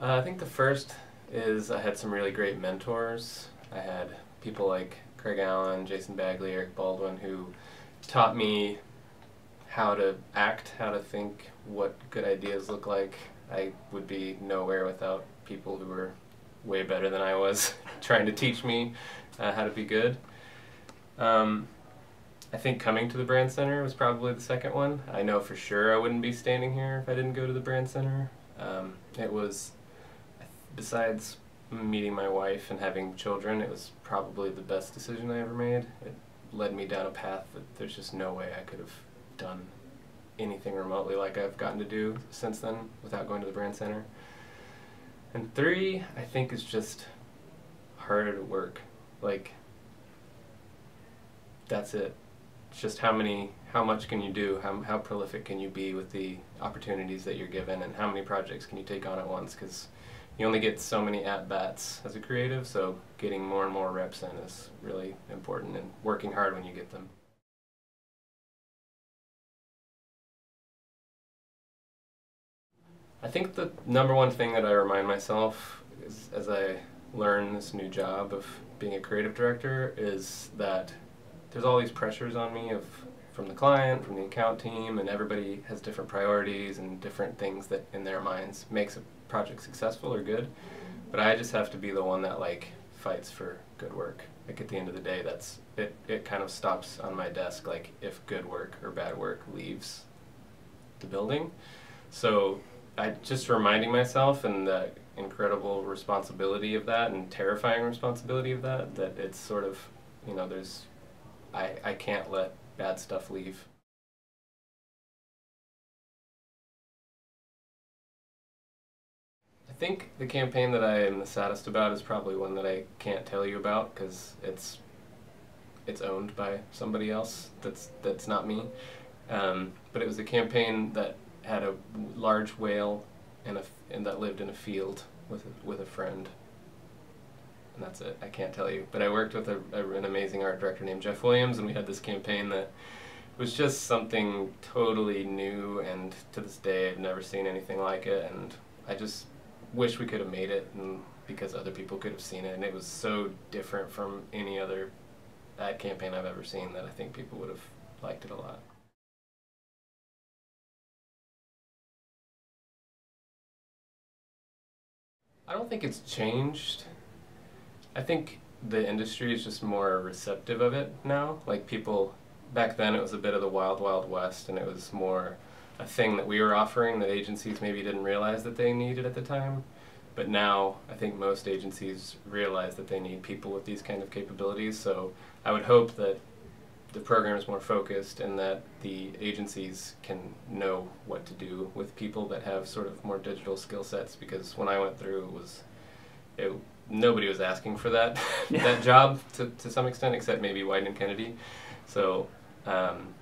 Uh, I think the first is I had some really great mentors. I had people like Craig Allen, Jason Bagley, Eric Baldwin, who taught me how to act, how to think, what good ideas look like. I would be nowhere without people who were way better than I was trying to teach me uh, how to be good. Um, I think coming to the Brandcenter was probably the second one. I know for sure I wouldn't be standing here if I didn't go to the Brandcenter. Um, it was, besides meeting my wife and having children, it was probably the best decision I ever made. It led me down a path that there's just no way I could have done anything remotely like I've gotten to do since then without going to the Brandcenter. And three, I think, is just harder to work. Like, that's it. It's just how many, how much can you do? How, how prolific can you be with the opportunities that you're given, and how many projects can you take on at once? Because you only get so many at bats as a creative, so getting more and more reps in is really important, and working hard when you get them. I think the number one thing that I remind myself is, as I learn this new job of being a creative director is that there's all these pressures on me of from the client, from the account team, and everybody has different priorities and different things that in their minds makes a project successful or good. But I just have to be the one that like fights for good work. Like at the end of the day, that's it. It kind of stops on my desk. Like if good work or bad work leaves the building, so I just reminding myself and the incredible responsibility of that and terrifying responsibility of that. That it's sort of you know there's I I can't let bad stuff leave. I think the campaign that I am the saddest about is probably one that I can't tell you about because it's it's owned by somebody else that's that's not me. Um, but it was a campaign that had a large whale and a and that lived in a field with a, with a friend. And that's it. I can't tell you. But I worked with a, a, an amazing art director named Jeff Williams, and we had this campaign that was just something totally new. And to this day, I've never seen anything like it. And I just wish we could have made it and because other people could have seen it and it was so different from any other ad campaign I've ever seen that I think people would have liked it a lot. I don't think it's changed. I think the industry is just more receptive of it now. Like people back then it was a bit of the wild wild west and it was more a thing that we were offering that agencies maybe didn't realize that they needed at the time. But now I think most agencies realize that they need people with these kind of capabilities. So I would hope that the program is more focused and that the agencies can know what to do with people that have sort of more digital skill sets because when I went through it was it, nobody was asking for that yeah. that job to, to some extent except maybe Wieden and Kennedy. So um,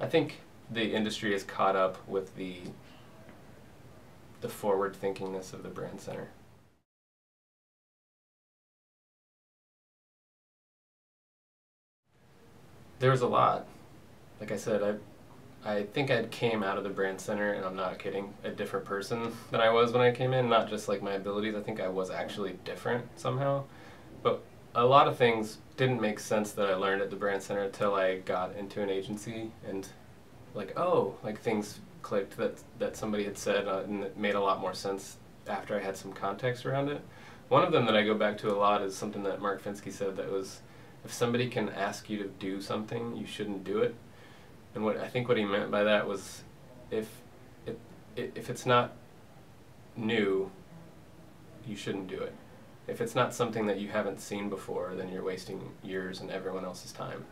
I think the industry is caught up with the the forward thinkingness of the Brandcenter. There was a lot. Like I said, I I think I came out of the Brandcenter, and I'm not kidding, a different person than I was when I came in. Not just like my abilities. I think I was actually different somehow. But a lot of things didn't make sense that I learned at the Brandcenter until I got into an agency and like oh like things clicked that that somebody had said uh, and it made a lot more sense after I had some context around it. One of them that I go back to a lot is something that Mark Fenske said that was if somebody can ask you to do something, you shouldn't do it. And what I think what he meant by that was if if if it's not new, you shouldn't do it. If it's not something that you haven't seen before, then you're wasting years and everyone else's time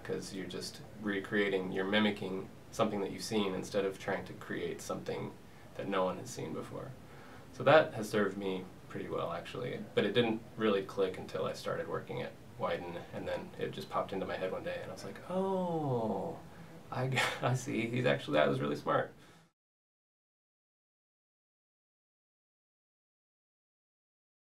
because you're just recreating, you're mimicking something that you've seen instead of trying to create something that no one has seen before. So that has served me pretty well actually, but it didn't really click until I started working at Wieden, and then it just popped into my head one day, and I was like, oh, I, I see. He's actually that was really smart.